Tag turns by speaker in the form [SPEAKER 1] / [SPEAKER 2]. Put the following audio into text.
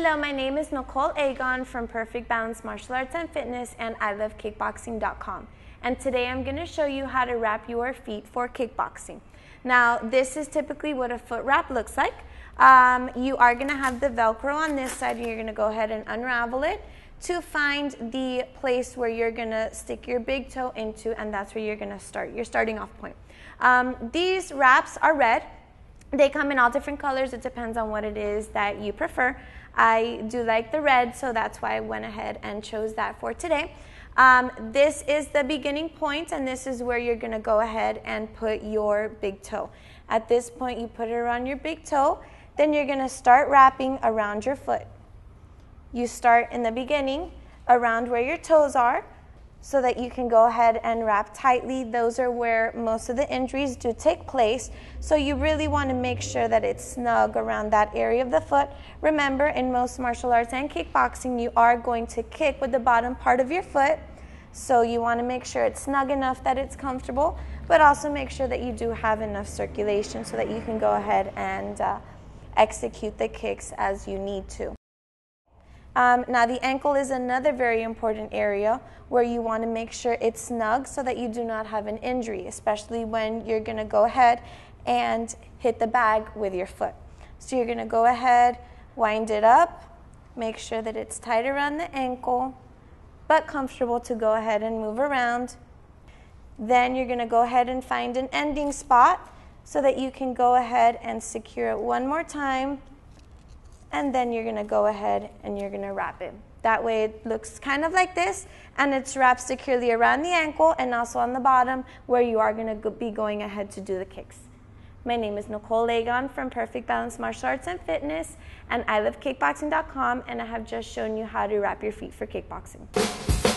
[SPEAKER 1] Hello, my name is Nicole Agon from Perfect Balance Martial Arts and Fitness and I love kickboxing.com. And today I'm going to show you how to wrap your feet for kickboxing. Now, this is typically what a foot wrap looks like. Um, you are going to have the Velcro on this side and you're going to go ahead and unravel it to find the place where you're going to stick your big toe into and that's where you're going to start, your starting off point. Um, these wraps are red. They come in all different colors. It depends on what it is that you prefer. I do like the red, so that's why I went ahead and chose that for today. Um, this is the beginning point, and this is where you're going to go ahead and put your big toe. At this point, you put it around your big toe. Then you're going to start wrapping around your foot. You start in the beginning around where your toes are so that you can go ahead and wrap tightly. Those are where most of the injuries do take place. So you really want to make sure that it's snug around that area of the foot. Remember, in most martial arts and kickboxing, you are going to kick with the bottom part of your foot. So you want to make sure it's snug enough that it's comfortable, but also make sure that you do have enough circulation so that you can go ahead and uh, execute the kicks as you need to. Um, now the ankle is another very important area where you want to make sure it's snug so that you do not have an injury, especially when you're going to go ahead and hit the bag with your foot. So you're going to go ahead, wind it up, make sure that it's tight around the ankle, but comfortable to go ahead and move around. Then you're going to go ahead and find an ending spot so that you can go ahead and secure it one more time and then you're gonna go ahead and you're gonna wrap it. That way it looks kind of like this and it's wrapped securely around the ankle and also on the bottom where you are gonna be going ahead to do the kicks. My name is Nicole Agon from Perfect Balance Martial Arts and Fitness and I love kickboxing.com and I have just shown you how to wrap your feet for kickboxing.